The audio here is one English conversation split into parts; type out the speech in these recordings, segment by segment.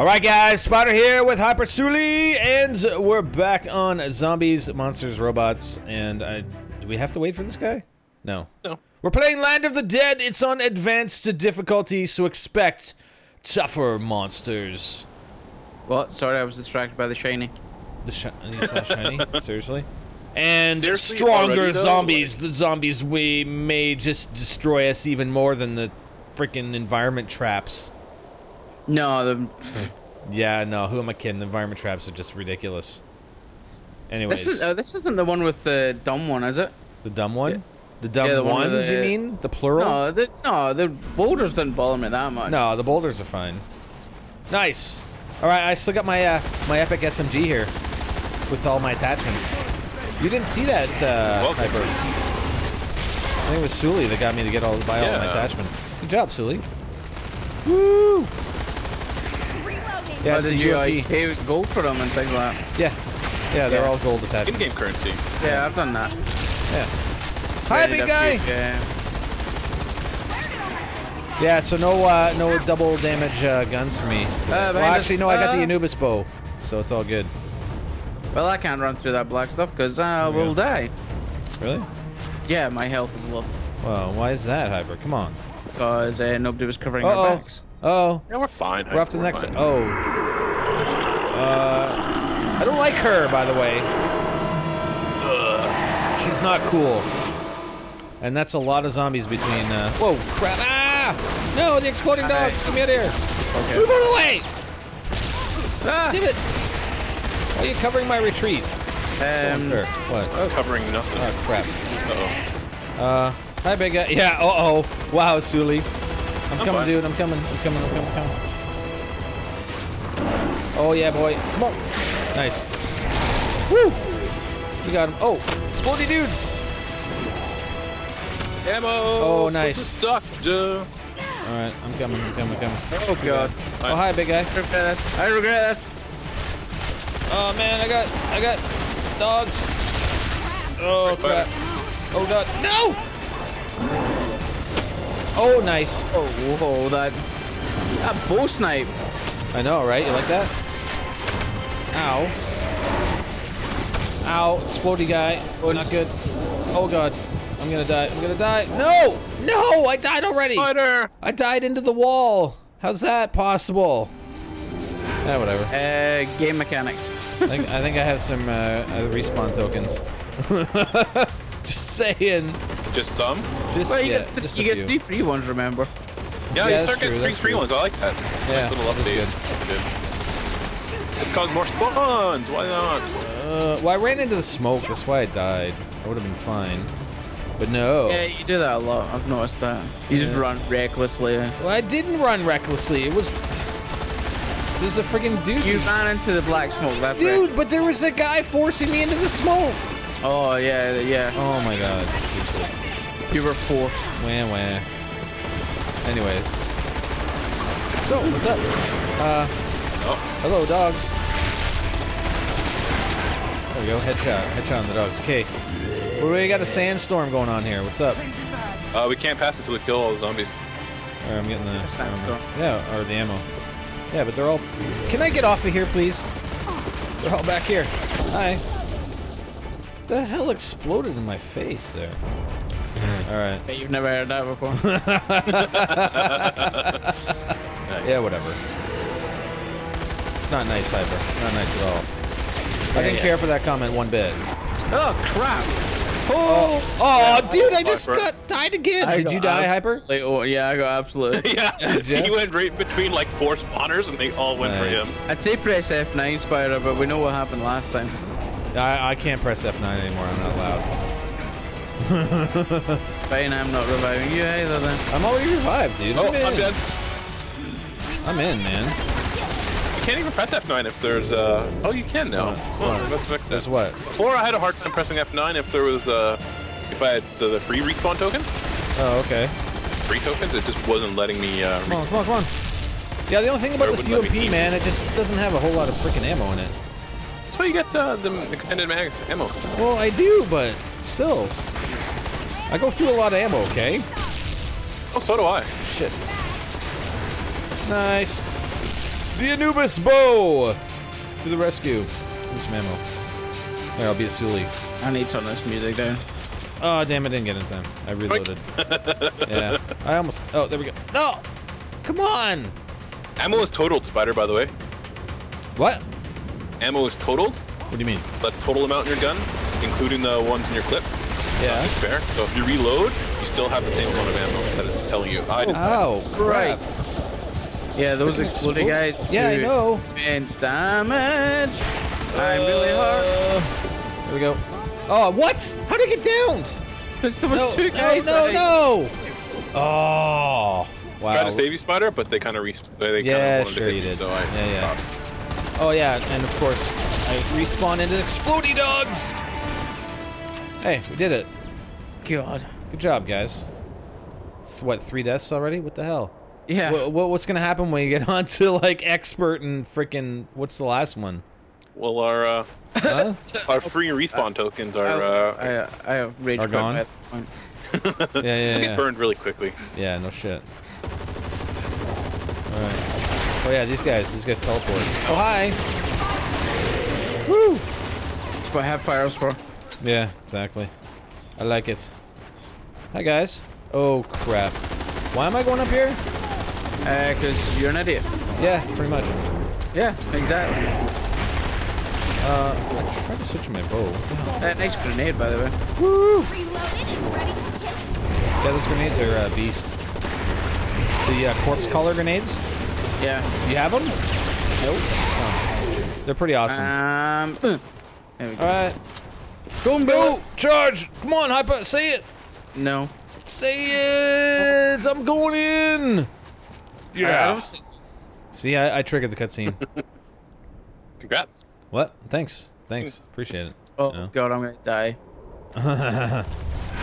All right, guys, Spider here with Hyper Suli, and we're back on zombies, monsters, robots, and I, do we have to wait for this guy? No. No. We're playing Land of the Dead. It's on advanced difficulty, so expect tougher monsters. What? Sorry, I was distracted by the shiny. The shi- you saw shiny? Seriously? And Seriously? stronger Already, though? zombies. The zombies we may just destroy us even more than the freaking environment traps. No, the, Yeah, no, who am I kidding? The environment traps are just ridiculous. Anyways, this is uh, this isn't the one with the dumb one, is it? the dumb one? yeah. The dumb Yeah, the one with ones, you mean? The plural? No, the no the boulders didn't bother me that much. No, the boulders are fine. Nice. All right, I still got my uh, my epic SMG here with all my attachments. You didn't see that, uh, Welcome. Hyper. I think it was Sully that got me to get all buy all my attachments. Good job, Sully. Woo! Yeah, Why it's a did you like pay gold for them and things like that? Yeah, yeah, they're Yeah. all gold attachments. In-game currency. Yeah, I've done that. Yeah. Hi, big guy. Yeah. Yeah, so no uh, no double damage uh, guns for me. Uh, well, actually, no, I got the Uh. Anubis bow, so it's all good. Well, I can't run through that black stuff because I will die. Really? Yeah, my health is low Well, why is that, Hyper? Come on. because uh, nobody was covering Uh our oh. backs. Oh, Yeah, we're fine. we're off to the next. fine. Oh. Uh, I don't like her, by the way. She's not cool. And that's a lot of zombies between. Uh, whoa, crap! Ah! No, the exploding dogs! Get me out of here! Okay. Move out of the way! Ah! Damn it! Why are you covering my retreat? so Um, unfair. What? Covering nothing. Oh, crap. Uh-oh. Uh, hi, big guy. Yeah, uh oh. Wow, Sully. I'm, coming, fine. dude. I'm coming. I'm coming. I'm coming. I'm coming. Oh, yeah, boy. Come on. Nice. Woo! We got him. Oh, exploding dudes. Ammo! Oh, nice. the Doctor! All right, I'm coming. I'm coming. I'm coming. Oh god. Oh, hi, big guy. I regret this. I regret this. Oh, man, I got, I got dogs. Oh, Right, crap. Oh, God. No! Oh, nice. Oh, whoa, that's that bow snipe. I know, right? You like that? Ow. Ow, explodey guy. Oh, Not good. Oh god. I'm gonna die. I'm gonna die. No! No! I died already! Spider! I died into the wall! How's that possible? Yeah, whatever. Uh, game mechanics. I think I think I have some uh, respawn tokens. Just saying. Just some? Just, Well, you yeah, get just you a get few. three free ones. Remember? Yeah, Yeah, you that's start getting true, three free true. ones. I like that. Yeah, Nice little that's update. good. That's good. It caused more spawns. Why not? Uh, well, I ran into the smoke. That's why I died. I would have been fine. But no. Yeah, you do that a lot. I've noticed that. You just run recklessly. Well, I didn't run recklessly. It was. There's a freaking dude. You ran into the black smoke. That's dude, but there was a guy forcing me into the smoke. Oh yeah, yeah. Oh my god, seriously. You were forced. Wah wah. Anyways. So, what's up? Uh, Oh, hello, dogs. There we go, headshot. Headshot on the dogs. Okay. Well, we got a sandstorm going on here. What's up? uh, we can't pass it till we kill all the zombies. Or I'm getting the I don't know. sandstorm. Yeah, or the ammo. Yeah, but they're all. Can I get off of here, please? They're all back here. Hi. The hell exploded in my face there? All right. Bet you've never heard that before. Nice. Yeah, whatever. It's not nice, Hyper. Not nice at all. I didn't yeah. care for that comment one bit. oh crap! Oh, oh, oh dude! I just Hyper. got died again. I Did you die, Hyper? Oh yeah, I got absolutely. yeah, he went right between like four spawners and they all went Nice. for him. I'd say press F9, Spider, but we know what happened last time. I, I can't press F9 anymore. I'm not allowed. Fine, I'm not reviving you either then. I'm already revived, dude. Oh, I'm in. I'm dead. I'm in, man. You can't even press F9 if there's uh. Oh, you can now. What? Oh, let's fix There's that. what? Before I had a hard time pressing F9 if there was uh, if I had the, the free respawn tokens, Oh, okay. free tokens, it just wasn't letting me. Uh, Come on, come on, come on. Yeah, the only thing about Or it this wouldn't let me UMP, man, it just doesn't have a whole lot of freaking ammo in it. That's why you get uh, the extended mag ammo. Well, I do, but still. I go through a lot of ammo, okay? Oh, so do I. Shit. Nice. The Anubis bow! To the rescue. Give me some ammo. There, I'll be a Sully. I need to turn this music down. Oh, damn, I didn't get in time. I reloaded. yeah. I almost... Oh, there we go. No! Come on! Ammo is totaled, Spider, by the way. What? Ammo is totaled. What do you mean? That's the total amount in your gun, including the ones in your clip. Yeah. Spare. So if you reload, you still have the same amount of ammo that it's telling you. I just Oh, Right. Yeah, those Freaking exploding explode- guys. Yeah, I do know. Immense damage. I'm really hard. Uh, There we go. Oh, what? How did it get downed? Because there was No, two no, guys. no, that- no! Oh, wow. tried to save you, Spider, but they kind of re- they Yeah, kind of sure to hit you me, did. So I Yeah, yeah. stopped. Oh yeah, and of course I respawn into explodey dogs. Hey, we did it. God. Good job, guys. It's what three deaths already? What the hell? Yeah. What, what, what's gonna happen when you get on to like expert and freaking what's the last one? Well, our uh, Huh? our free respawn tokens are I, uh, I, I rage Are gone? at this point. yeah, yeah, get burned really quickly. Yeah, no shit. All right. Oh yeah, these guys, these guys teleport. Oh hi. Woo. That's what I have fires for. Yeah, exactly. I like it. Hi guys. Oh crap. Why am I going up here? Uh, because you're an idiot. Yeah, pretty much. Yeah, exactly. Uh, I tried to switch my bow. Uh, nice grenade, by the way. Woo! Reloaded and ready to kill. Yeah, those grenades are uh, beast. The uh, corpse crawler grenades. Yeah. You have them? Nope. They're pretty awesome. Um. uh, There we go. All right, Go, let's go. Charge! Come on, hyper. Say it. No. Say it. I'm going in. I, I see. See, I, I triggered the cutscene. Congrats. what? Thanks. Thanks. Appreciate it. Oh No. god, I'm gonna die.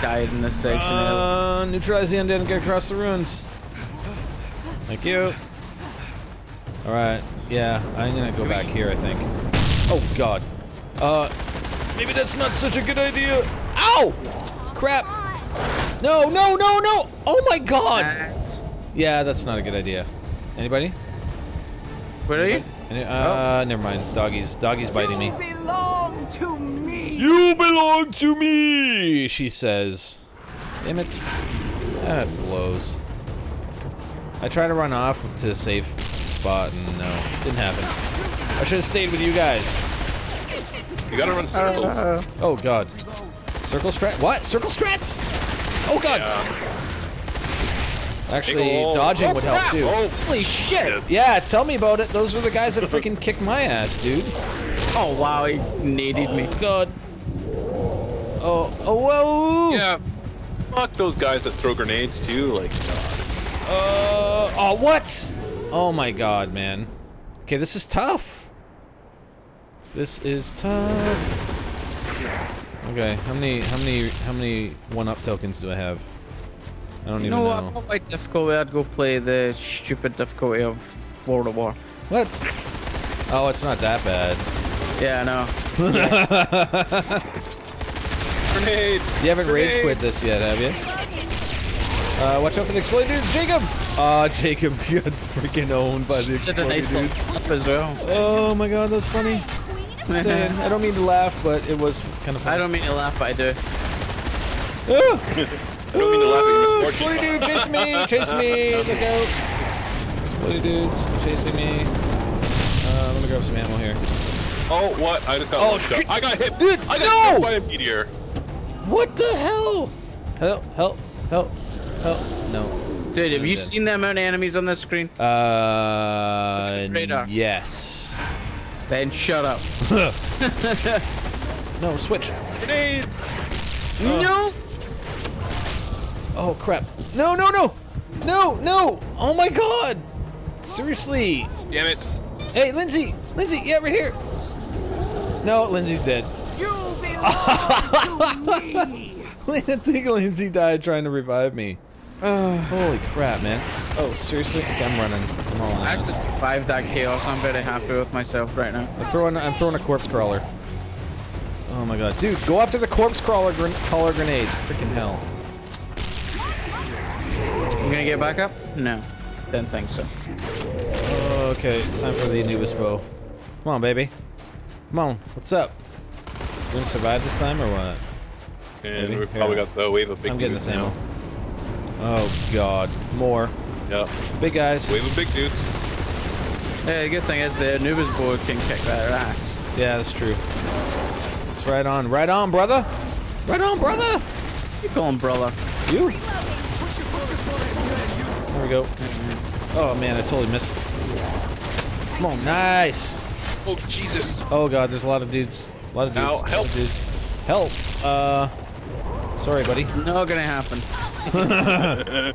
Died in this section. Uh, neutralize the undead and get across the ruins. Thank you. Alright, yeah, I'm gonna go back here, I think. Oh, God. Uh, maybe that's not such a good idea. Ow! Crap. No, no, no, no! Oh my god! Yeah, that's not a good idea. Anybody? Where are you? Any, uh, never mind. Doggies. Doggies biting me. You belong to me. You belong to me, she says. Damn it. That blows. I tried to run off to a safe spot and no, didn't happen. I should have stayed with you guys. You gotta run circles. Uh, Oh god. Circle strat? What? Circle strats? Oh god. Yeah. Actually, dodging oh, would help too. Oh, holy shit! Yeah, tell me about it. Those were the guys that freaking kicked my ass, dude. Oh wow, he naded me. God. Oh, oh, whoa. yeah. Fuck those guys that throw grenades too. Like, Uh, oh, what? Oh my god, man. Okay, this is tough. This is tough. Okay, how many, how many, how many one-up tokens do I have? I don't You even know know. what? I thought my difficulty, I'd go play the stupid difficulty of World at War. What? Oh, it's not that bad. Yeah, I know. grenade. You haven't rage quit this yet, have you? Uh, watch out for the exploding dudes, Jacob! Aw, Jacob got freaking owned by the exploding nice dudes. as well. Oh my god, that's funny. Just saying. I don't mean to laugh, but it was kind of funny. I don't mean to laugh, but I do. Ah! I don't mean to laugh at your Ooh, misfortune. Exploding dude chasing me! Chasing me! Look out! Exploding dudes chasing me. Uh, let me grab some ammo here. Oh, what? I just got Oh, one shot. shit. I got hit. Dude, I got no! hit by a meteor. What the hell? Help! Help! Help! Help! No. Dude, have you seen the amount of enemies on this screen? Uh, radar. yes. Then shut up. No, switch. Grenade. No! Oh crap! No! No! No! No! No! Oh my god! Seriously! Damn it. Hey, Lindsay! Lindsay! Yeah, right here! No, Lindsay's dead. You belong to me. I think Lindsay died trying to revive me. Uh, Holy crap, man. Oh, seriously? Okay, I'm running. I'm all I actually ass. survived that chaos. I'm very happy with myself right now. I'm throwing, I'm throwing a corpse crawler. Oh my god. Dude, go after the corpse crawler gren crawler grenade. Freaking hell. You gonna get back up? No. Didn't think so. Okay, time for the Anubis bow. Come on, baby. Come on. What's up? You gonna survive this time or what? And Maybe. we've probably Here. got the wave of big I'm getting dudes this ammo. now. Oh god, more Yeah. big guys. Wave of big dudes. Yeah, the good thing is the Anubis bow can kick their ass. Yeah, that's true. It's right on, right on, brother. Right on, brother. You call him brother. You. There we go. Oh man, I totally missed. Come on, nice. Oh, Jesus. Oh god, there's a lot of dudes. A lot of dudes. Ow, a lot help. dudes. Help. Uh, sorry, buddy. Not gonna happen.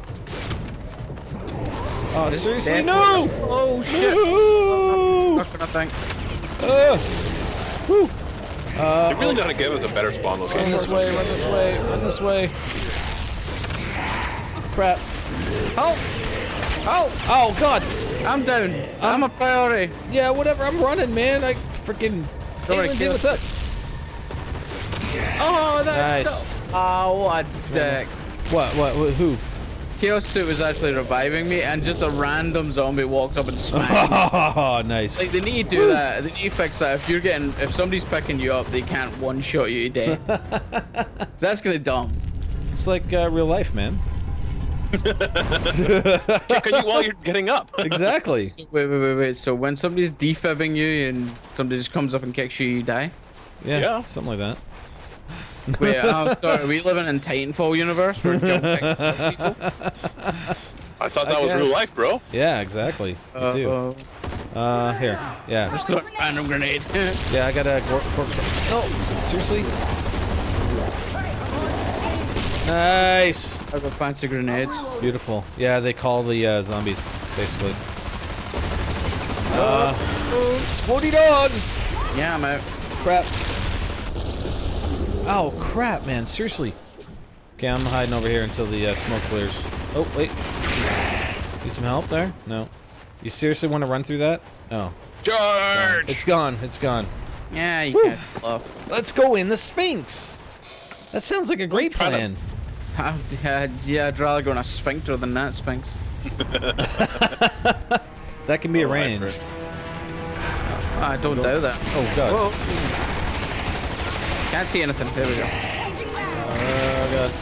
Oh, seriously, no! Oh shit! No! Not gonna think. Uh, whew. They really gotta give us a better spawn location. Run location. this way, run this way, run this way. Crap. Help! Oh! Oh, God! I'm down. I'm a priority. Yeah, whatever, I'm running, man. I freaking... Hey, Don't worry, Lindsay, kill what's up? Oh, that's Nice. so- Oh, what a dick. What, what, wh- who? Chaos Suit was actually reviving me, and just a random zombie walked up and smacked me. Oh, nice. Like they need to do that. They need to fix that. If you're getting, if somebody's picking you up, they can't one shot you to death. That's gonna dumb. It's like uh, real life, man. Can you while you're getting up? Exactly. Wait, wait, wait, wait. So when somebody's defibbing you and somebody just comes up and kicks you, you die. Yeah, Yeah. something like that. Wait, I'm sorry. Are we living in Titanfall universe where jump kicks people? I thought I that was real life, bro. Yeah, exactly. Me Uh, too. uh, Uh, here. Yeah. just a random grenade. Yeah, I got a gor- corpse. No, seriously? Nice. I have a fancy grenades. Beautiful. Yeah, they call the uh, zombies, basically. Uh, Sporty dogs! yeah, I'm out. Crap. Oh, crap, man. Seriously. Okay, I'm hiding over here until the uh, smoke clears. Oh, wait. Need some help there? No. You seriously want to run through that? No. Charge! It's gone. It's gone. Yeah, you Woo. can't bluff. Let's go in the Sphinx. That sounds like a great try to- plan. Uh, yeah, yeah, I'd rather go in a sphincter than that sphinx. That can be Oh, arranged. I don't doubt that. Oh, God. Whoa. Can't see anything. There we go. Oh, God.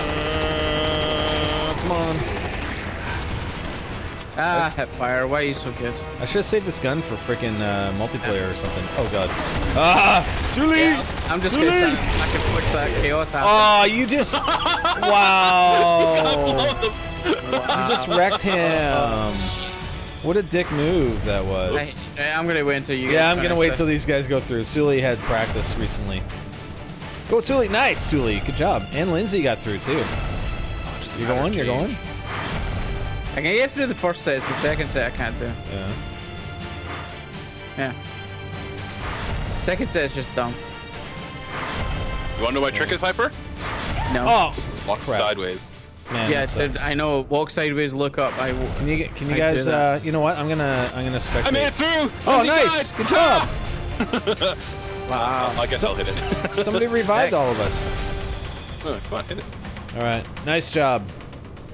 Uh, come on. Ah, hipfire. Why are you so good? I should have saved this gun for freaking uh, multiplayer or something. Oh, God. Ah! Suli! I'm just Sully! gonna I can push that chaos happen. Oh, you just... wow! You just wrecked him. What a dick move that was. I, I'm gonna wait until you. Yeah, I'm gonna wait till these guys go through. Suli had practice recently. Go, Suli! Nice, Suli. Good job. And Lindsay got through too. You're going. You're going. I can get through the first set. It's the second set I can't do. Yeah. Yeah. Second set is just dumb. You wanna know my trick is, Hyper? No. Oh, Walk Crap. sideways. man. yeah, that. I know. Walk sideways, look up. I. w- Can you? Can you I guys? Uh, you know what? I'm gonna. I'm gonna spectate. I made it through! Oh, Lindsay nice! died! Good job. Wow. I guess So- I'll hit it. Somebody revived all of us. Oh, come on, hit it. All right. Nice job.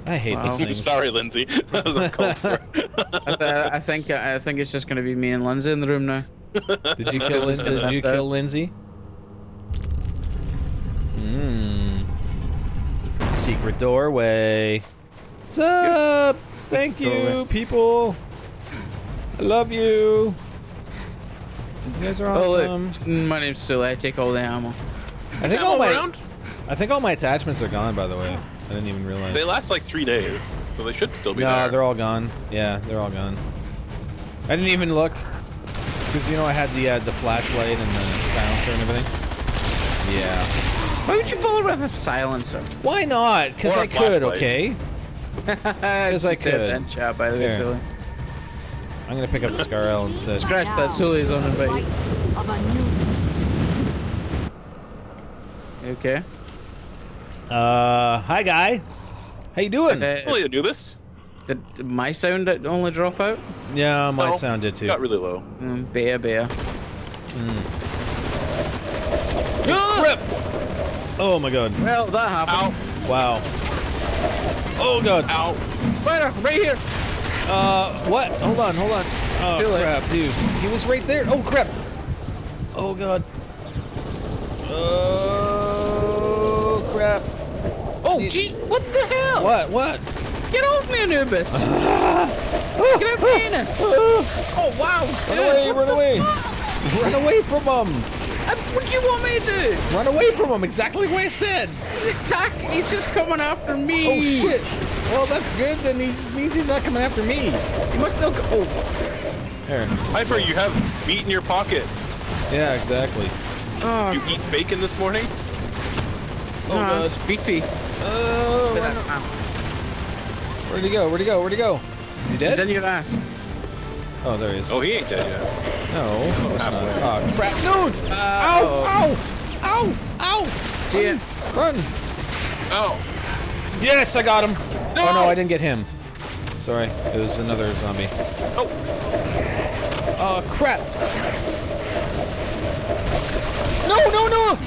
I hate Wow. these things. Sorry, Lindsay. that was uncalled for. I, th- I think. I think it's just gonna be me and Lindsay in the room now. Did you kill? Lin- did you kill Lindsay? Hmm. Secret doorway. What's up? Thank you, Doorway. people. I love you. You guys are Oh awesome. look, my name's Sully. I take all the ammo. I think Ammo all my around? I think all my attachments are gone. By the way, I didn't even realize. They last like three days, so they should still be no, there. they're all gone. Yeah, they're all gone. I didn't even look because you know I had the uh, the flashlight and the silencer and everything. Yeah. Why would you bother with a silencer? Why not? Because I could. flashlight. Okay. Because I could. In chat, by the way, Here. Sully. I'm gonna pick up the Scarel instead. Scratch that. Sully's on invite. Light of Anubis. Okay. Uh, hi guy. How you doing? Uh, Really, Anubis? did my sound only drop out? Yeah, my No, sound did too. Got really low. Mm, bear, bear. Rip. Oh my god. Well, that happened. Ow! Wow. Oh god. Ow! Spider, right here. Uh, what? Hold on, hold on. Oh Too late. crap, dude. He was right there. Oh crap. Oh god. Oh crap. Oh, You- jeez, what the hell? What? What? Get off me, Anubis! Get off my anus! Oh, wow! Run dude, away, run away. fuck? Run away from him. Uh, What do you want me to do? Run away from him. Exactly what I said. He's attack. He's just coming after me. Oh shit. Well, that's good. Then he means he's not coming after me. He must still go. Oh, There. Hyper, you have meat in your pocket. Yeah, exactly. oh You eat bacon this morning? Oh no, god. it's beefy. Oh, Look run- at that man. where'd he go? Where'd he go? Where'd he go? Is he dead? He's in dead? your ass. Oh, there he is. Oh, he ain't dead yet. No. of course not. halfway. Oh crap! Dude! Uh, Ow! uh-oh. Ow! Ow! Ow! See ya. Run! Oh, Yes, I got him. No! Oh no, I didn't get him. Sorry, it was another zombie. oh, Oh crap! No, no, no!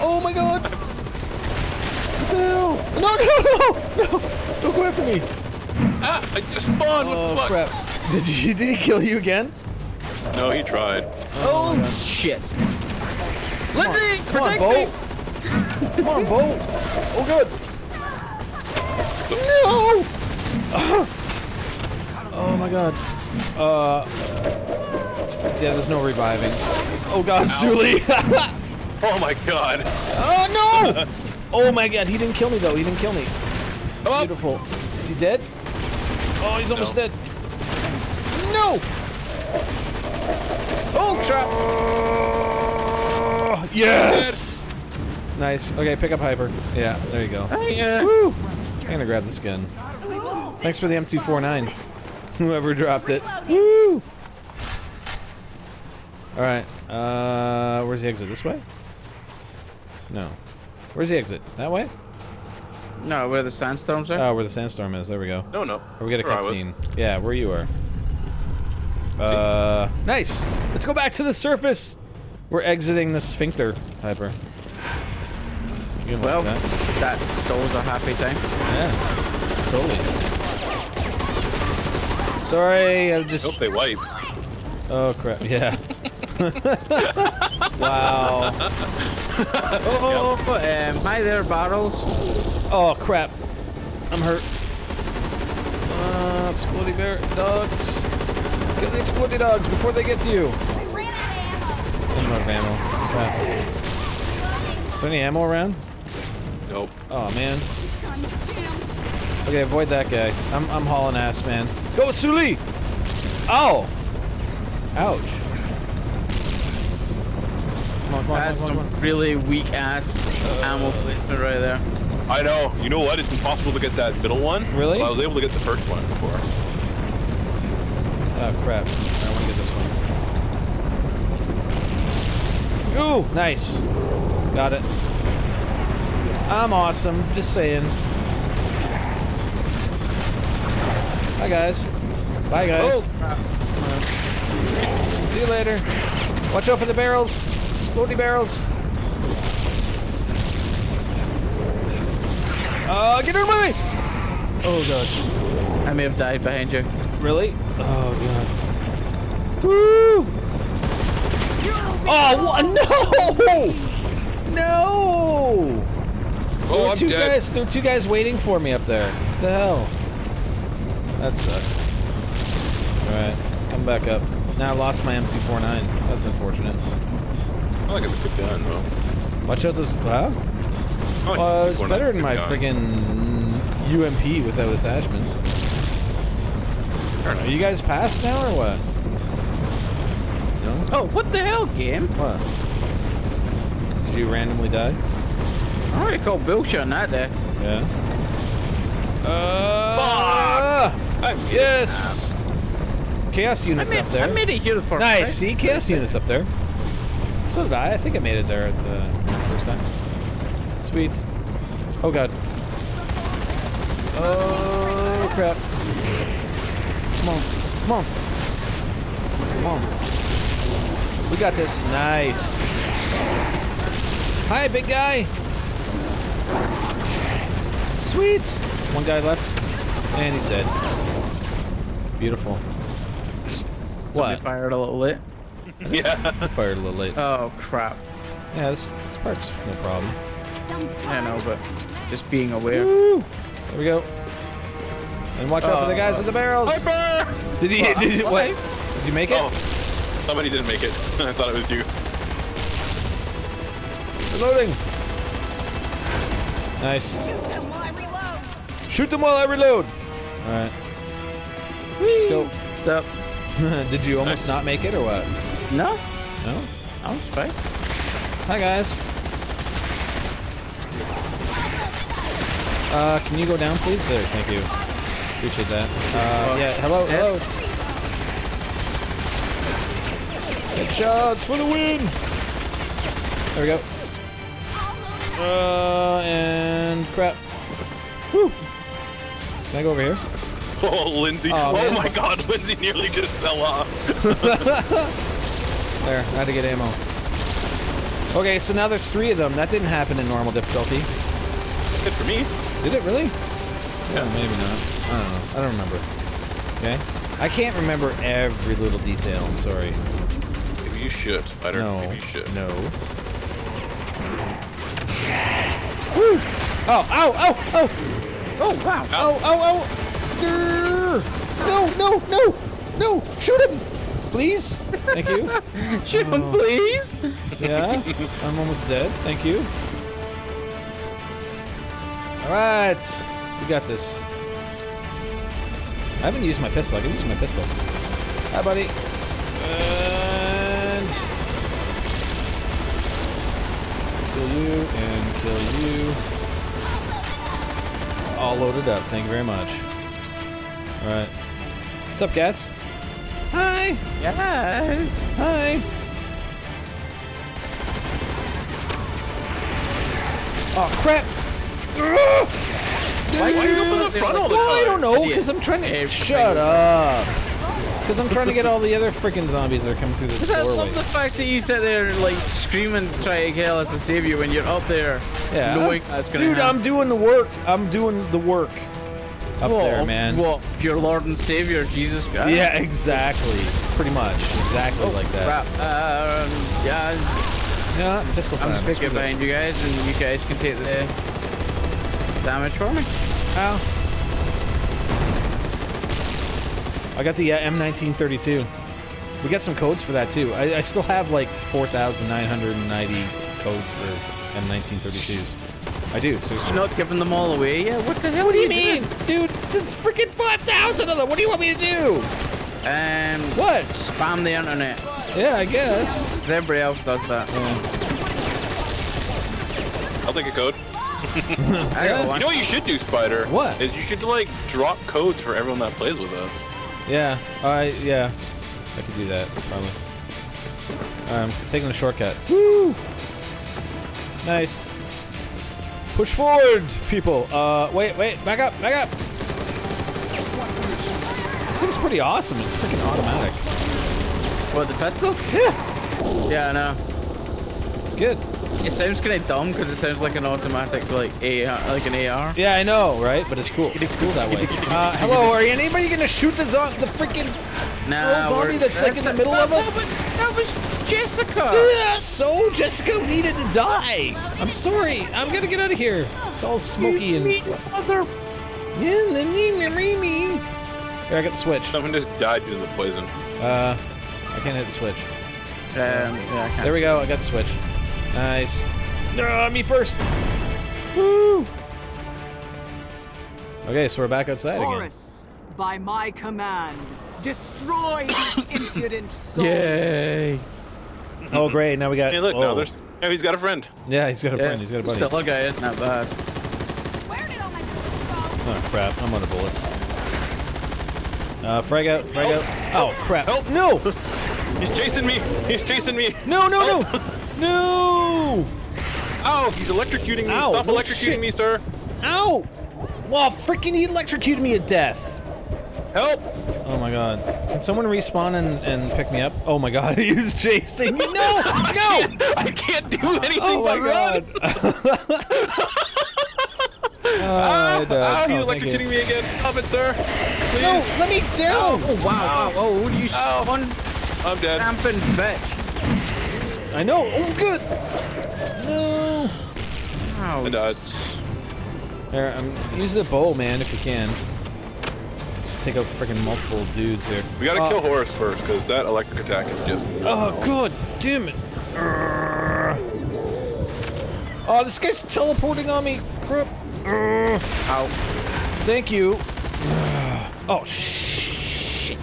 Oh my god! What the hell? No, no, no! No! Don't go after me! ah! I just spawned. What Oh the fuck? crap! Did he? Did he kill you again? No, he tried. Oh, shit. Lindsay, Come on, protect Bo! me. Come on, Bo! Oh good! No! Oh my god. Uh. Yeah, there's no revivings. Oh god, Zuli! Oh my god. oh no! Oh my god, he didn't kill me though. He didn't kill me. Oh, Beautiful. Is he dead? Oh, he's almost No. dead. No! Oh, crap. Oh, yes! Nice. Okay, pick up Hyper. Yeah, there you go. Hey, uh, Woo! I'm gonna grab this gun. Thanks for the M249. Whoever dropped it. Woo! Alright, uh, where's the exit? This way? No. Where's the exit? That way? no, where the sandstorms are? Oh, where the sandstorm is. There we go. no, no. Or we get a Where I was. cutscene. Yeah, where you are. Uh, nice. Let's go back to the surface. We're exiting the sphincter, Hyper. Well, like that. that soul's a happy time. Yeah, totally. Sorry, I just. Hope they wipe. Oh crap! Yeah. wow. Oh, oh, oh um, hi there, Barrels. Oh crap! I'm hurt. Uh, exploding bear dogs. Kill the exploding dogs before they get to you. I ran out of ammo. I'm out of ammo. Crap. Is there any ammo around? Nope. Oh man. Okay, avoid that guy. I'm I'm hauling ass, man. Go Suli! Ow! Ouch. Come on, come on, That's come on, come on. some really weak ass uh, ammo placement right there. I know. You know what? It's impossible to get that middle one. Really? Well, I was able to get the first one before. Oh crap. I want to get this one. Ooh, nice. Got it. I'm awesome. Just saying. Bye guys. Bye guys. Oh. See you later. Watch out for the barrels. Exploding barrels. Uh, get out of my way! Oh god. I may have died behind you. Really? Oh god. Woo! Oh what? No! No! Oh, there were I'm two dead. guys. There were two guys waiting for me up there. What the hell? That sucked. All right, come back up. Now I lost my M249. That's unfortunate. I like it's a good gun, though. Watch out this. Huh? I like Well, it's better than my friggin' UMP without attachments. Fair enough. Are you guys past now or what? No. Oh, what the hell, game? What? Did you randomly die? I already called bullshit on that there. Yeah. Uh, Fuck! Yes. Chaos units made, up there. I made it here for nice. See, chaos units up there. So did I. I think I made it there at the first time. Sweet. Oh god. Oh crap. Come on. Come on. Come on. We got this. Nice. Hi, big guy. Sweet. One guy left. And he's dead. Beautiful. Somebody What? fired a little late. Yeah. Fired a little late. Oh crap. yeah, this, this part's no problem. I know, but just being aware. Woo! There we go. And watch out for the guys Uh, with the barrels. Hyper! Did he? Well, Did, you, what? Did you make it? Oh, somebody didn't make it. I thought it was you. Reloading. Nice. Shoot them while I reload. Shoot them while I reload. All right. Let's go. What's up? Did you almost Nice. not make it or what? No, No. I was fine. Hi guys. Uh, can you go down, please? There, thank you. Appreciate that. Uh, yeah. Hello, Ed? hello. Headshots for the win. There we go. Uh, and crap. Whew. Can I go over here? Oh, Lindsay. Oh, Oh, my god, Lindsay nearly just fell off. There, I had to get ammo. Okay, so now there's three of them. That didn't happen in normal difficulty. Good for me. Did it really? Yeah. Oh, maybe not. I don't know. I don't remember. Okay. I can't remember every little detail. I'm sorry. Maybe you should, Spider. No. Maybe you should. No. Woo! Oh! Ow! Ow! Oh! Oh wow. Oh! Oh! Oh! No! No! No! No! Shoot him! Please. Thank you. Shoot him, Oh. please. Yeah. I'm almost dead. Thank you. All right. We got this. I haven't used my pistol. I can use my pistol. Hi, buddy. And kill you and kill you. All loaded up. Thank you very much. All right. What's up, guys? Hi. Yes. Hi. Oh crap! Why Why you open the front all the Well, I don't know, because I'm trying to. Shut up! Because I'm trying to get all the other freaking zombies that are coming through this I love the fact that you sit there and like screaming, and try to kill us to save you when you're up there Yeah. knowing that's gonna Dude, happen. I'm doing the work. I'm doing the work up What? there, man. Well, Your Lord and Savior, Jesus Christ? Yeah, exactly. Pretty much. Exactly like that. Crap. Um, yeah, Yeah, pistol time. I'm just picking behind you guys, and you guys can take the damage for me. Ow. I got the uh, M1932. We got some codes for that too. I, I still have like 4,990 codes for M1932s. I do, seriously. You're not giving them all away. Yeah. What the hell? What do you mean? Dude, there's freaking 5,000 of them. What do you want me to do? Um, What? spam the internet. Yeah, I guess. Everybody else does that. I'll take a code. I got one. You know what you should do, Spider? What? Is you should like drop codes for everyone that plays with us. Yeah, I yeah, I could do that probably. I'm um, taking the shortcut. Woo! Nice. Push forward, people. Uh, wait, wait, back up, back up. This thing's pretty awesome. It's freaking automatic. What the pistol? Yeah, Yeah, I know. it's good. It sounds kind of dumb because it sounds like an automatic, like AR, like an AR. Yeah, I know, right? But it's cool. It's cool that way. Uh, hello, are anybody gonna shoot the zo- the freaking Nah, zombie we're- that's, like, in the middle that, of that us? was- That was Jessica. Yeah, so Jessica needed to die. I'm sorry. I'm gonna get out of here. It's all smoky and. Me. Here, I got the switch. Someone just died because of the poison. Uh, I can't hit the switch. Um, yeah, I can't. There we go. I got the switch. Nice. Ah, me first. Woo. Okay, so we're back outside again. Horus, by my command, destroy these impudent souls. Yay. Oh, great. Now we got. Hey, look, oh. now there's. Oh, he's got a friend. Yeah, he's got a Yeah. friend. He's got a buddy. Still a guy isn't bad. Where did all my bullets go? Oh crap! I'm out of bullets. Uh, frag out, frag out. Oh crap! Help. No! He's chasing me. He's chasing me. No! No! No! No! Ow! He's electrocuting me. Ow, Stop no electrocuting shit. me, sir. Ow! Well, freaking he electrocuted me to death. Help! Oh my god. Can someone respawn and, and pick me up? Oh my god, he was chasing me. No! No! I can't do anything Oh my but god. I died. ah, he's Oh, electrocuting me again. Stop it, sir. Please. No, let me down. Oh wow! wow. Oh, you Ow. spun I'm dead. rampant bitch. I know. Oh, good. No. Wow. I died. There, I'm use the bow, man, if you can. Just take out freaking multiple dudes here. We gotta Uh, kill Horus first, because that electric attack is just. Oh god damn it! Urgh. Oh, this guy's teleporting on me. Crap. Urgh. Ow. Thank you. Ugh. Oh shit!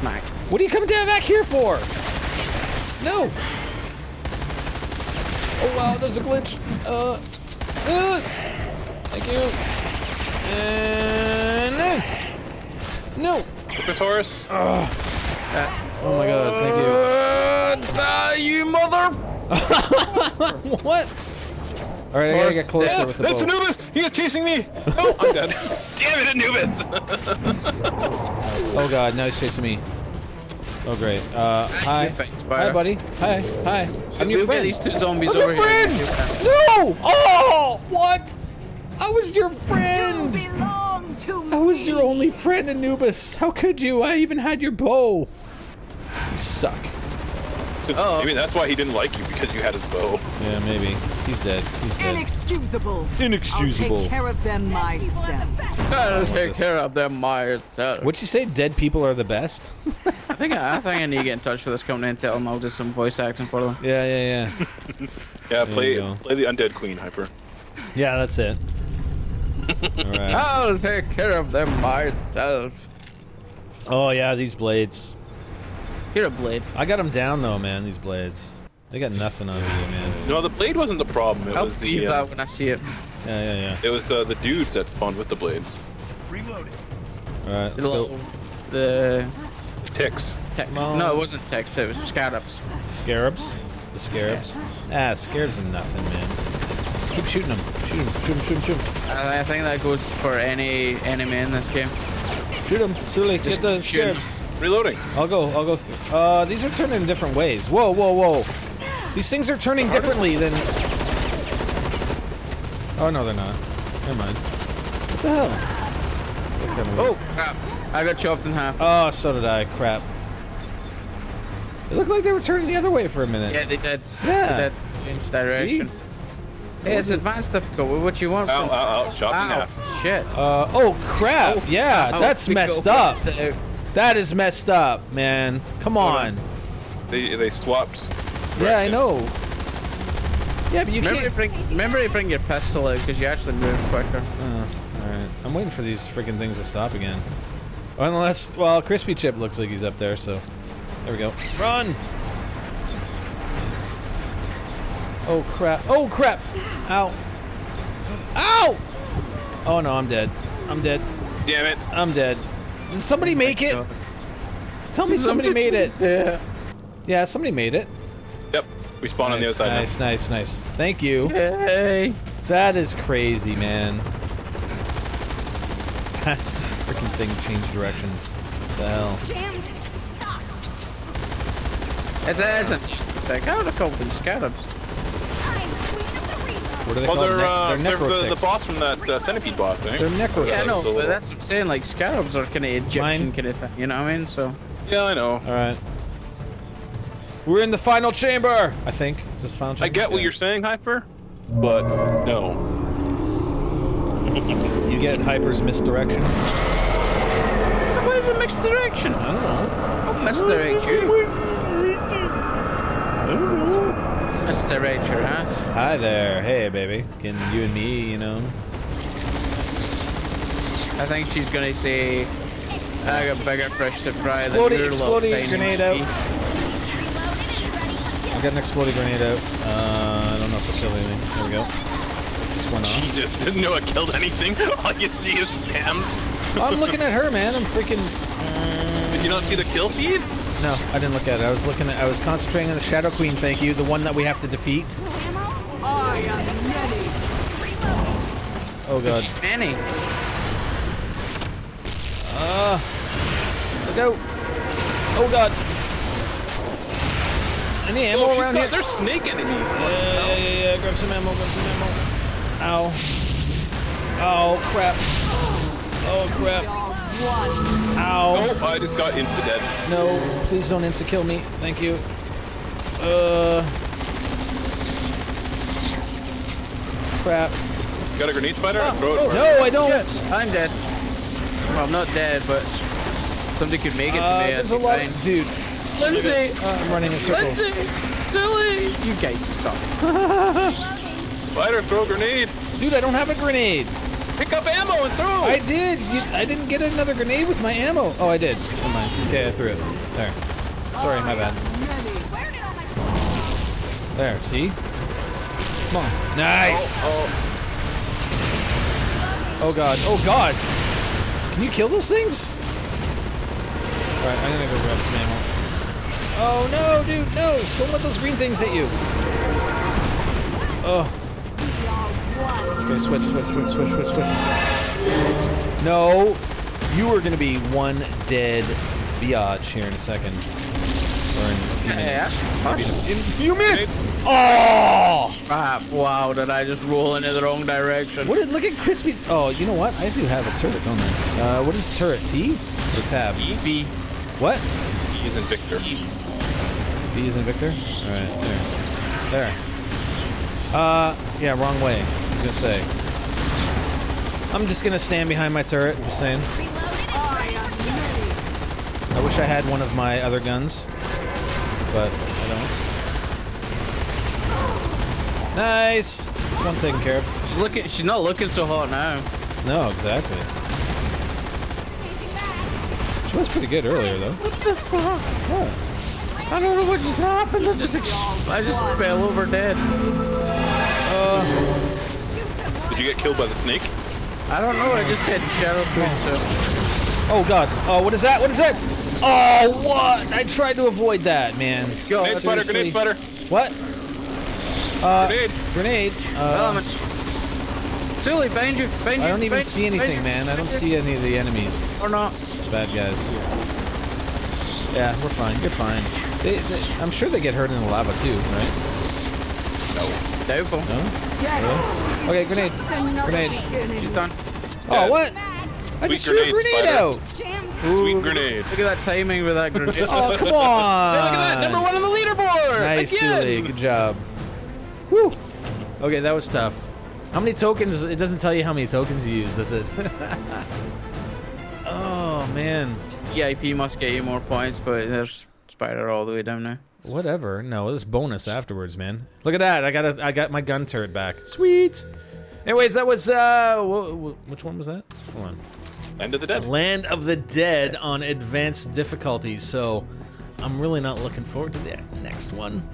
Smack. What are you coming down back here for? No. Oh wow, there's a glitch. Uh. uh thank you. And no. No. Purpose Horus? Oh my god, thank you. Uh, die, you mother! What? All right, I gotta get closer Yeah, with the that's bow. Anubis! He is chasing me! No, I'm dead. Damn it, Anubis! Oh god, now he's chasing me. Oh great. Uh, hi. Thanks, Hi, Spider. buddy. Hi. Hi. I'm your we'll friend. get these two zombies I'm over your here. friend. No! Oh, what? I was your friend. You friend. belong to me. I was your only friend, Anubis. How could you? I even had your bow. You suck. Oh. Maybe that's why he didn't like you, because you had his bow. Yeah, maybe. He's dead. He's dead. Inexcusable. Inexcusable. I'll take care of them myself. I'll take care of them myself. What'd you say? Dead people are the best? I think I, I think I need to get in touch with this company and tell them I'll do some voice acting for them. Yeah, yeah, yeah. Yeah, play play the undead queen, Hyper. yeah, that's it. All right. I'll take care of them myself. Oh yeah, these blades. You're a blade. I got them down though, man. These blades. They got nothing on you, man. No, the blade wasn't the problem. It I'll was see the uh, that when I see it. Yeah, yeah, yeah. it was the the dudes that spawned with the blades. All right, let's The go. little, the The ticks. text. No. No, it wasn't text. It was scarabs. Scarabs? The scarabs? Ah, scarabs are nothing, man. Just keep shooting them. Shoot them, shoot them, shoot them, shoot them. I, I think that goes for any enemy in this game. Shoot them, Sully, get the scarabs. Reloading. I'll go, I'll go through. Uh, these are turning in different ways. Whoa, whoa, whoa. These things are turning differently than... Oh, no, they're not. Never mind. What the hell? Kinda. Oh crap! I got chopped in half. Oh, so did I. Crap. It looked like they were turning the other way for a minute. Yeah, they did. Yeah. They did change direction. Hey, it's advanced difficult. What you want? Ow, from- ow, ow. Chopped in Ow, half. shit. Uh, oh, crap. yeah, Ow, that's messed up. That is messed up, man. Come on. They they swapped. Yeah, I know. Yeah, but you Remember can't. bring, remember to bring your pistol out because you actually move quicker. Uh, all right, I'm waiting for these freaking things to stop again. Unless, well, crispy chip looks like he's up there, so there we go. Run! Oh crap! Oh crap! Ow! Ow! Oh no, I'm dead. I'm dead. Damn it. I'm dead. Did somebody make it? Tell me somebody made it. Yeah. Yeah, somebody made it. Yep. We spawn on the other side nice, nice, nice. Thank you. Hey. That is crazy, man. That's the freaking thing changed directions. What the hell? Jammed sucks. It's, it's a thing. How would I call them scarabs? Of the reload. What are they Well, called? they're, Ne- uh, they're they're the, the boss from that uh, centipede boss, I They're think. necrotics. Yeah, no, so- but that's what I'm saying. Like scarabs are kind of Egyptian Mine. kind of thing. You know what I mean? So Yeah, I know. All right. We're in the final chamber. I think. Is this final chamber? I get what Yeah. you're saying, Hyper, but no. You get Hyper's misdirection. So why is it mixed direction? I don't know. I'll misdirect you. Misdirect your ass. Hi there. Hey, baby. Can you and me, you know? I think she's gonna say, I got bigger fish to fry than Explodey- your little explodey tiny grenade monkey." out. I got an exploding grenade out. Uh, I don't know if it killed anything. There we go. Just went off. Jesus, didn't know it killed anything. All you see is spam. I'm looking at her, man. I'm freaking. Did you not see the kill feed? No, I didn't look at it. I was looking at. I was concentrating on the Shadow Queen. Thank you, the one that we have to defeat. I am ready. Oh god. Annie. Uh, look out! Oh god. Any ammo Oh, she's around got- here? There's snake enemies. Yeah, yeah, yeah, yeah. Grab some ammo. Grab some ammo. Ow. Oh crap! Oh crap! One. Ow! Oh, I just got insta dead. No, please don't insta kill me. Thank you. Uh. Crap. Got a grenade spider? Oh, Throw it. No, I don't. I'm dead. Well, I'm not dead, but somebody could make it to Uh, me. there's I'd a lot. Of, dude, Lindsay! uh, I'm running in circles. Lindsay! Silly! You guys suck. Spider, throw a grenade. Dude, I don't have a grenade. Pick up ammo and throw. I did. You, I didn't get another grenade with my ammo. Oh, I did. Never mind. Okay, I threw it. There. Sorry, my bad. Many. Where did all my There. See? Come on. Nice. Oh, Oh god. Oh god. Can you kill those things? Alright, I'm gonna go grab some ammo. Oh no, dude, no! Don't let those green things hit you. Oh. Okay, switch, switch, switch, switch, switch, switch. No! You are gonna be one dead biatch here in a second. Or in a few Yeah. minutes. In a few minutes! Oh! Ah, wow, did I just roll into the wrong direction? What? Did, look at crispy. Oh, you know what? I do have a turret, don't I? Uh, what is turret? T or tab? E? B. What? C is in Victor. B is in Victor. All right, there, there. Uh, yeah, wrong way. I was gonna say. I'm just gonna stand behind my turret. Just saying. I am many. I wish I had one of my other guns, but I don't. Nice. This one taken care of. She's looking. She's not looking so hot now. No, exactly. She was pretty good earlier, though. What the fuck? Oh. I don't know what just happened. I just, ex- I just fell over dead. Did you get killed by the snake? I don't know. I just had shadow twin, so Oh god. Oh, what is that? What is that? Oh, what? I tried to avoid that, man. God, Grenade spider, seriously. grenade spider. What? Uh, Grenade. Grenade. well, I'm Uh, a- Silly, behind you, behind you. I don't even behind- see anything, you, man. I don't behind you. see any of the enemies. Or not. Bad guys. Yeah, we're fine. You're fine. They, they, I'm sure they get hurt in the lava too, right? Doubtful. No? Death. Okay, grenade. Grenade. She's done. Oh, what? I Sweet just threw a grenade, grenade out. Jam Sweet grenade. Look at that timing with that grenade. Oh, come on. Hey, look at that, number one on the leaderboard. Nice, Again. Sully. Good job. Whew. Okay, that was tough. How many tokens? It doesn't tell you how many tokens you use, does it? oh, man. EIP must get you more points, but there's spider all the way down there. Whatever. No, this bonus afterwards, man. Look at that. I got a, I got my gun turret back. Sweet. Anyways, that was uh, wh- wh- which one was that? Hold on. Land of the dead. Land of the Dead on advanced difficulties. So, I'm really not looking forward to the next one.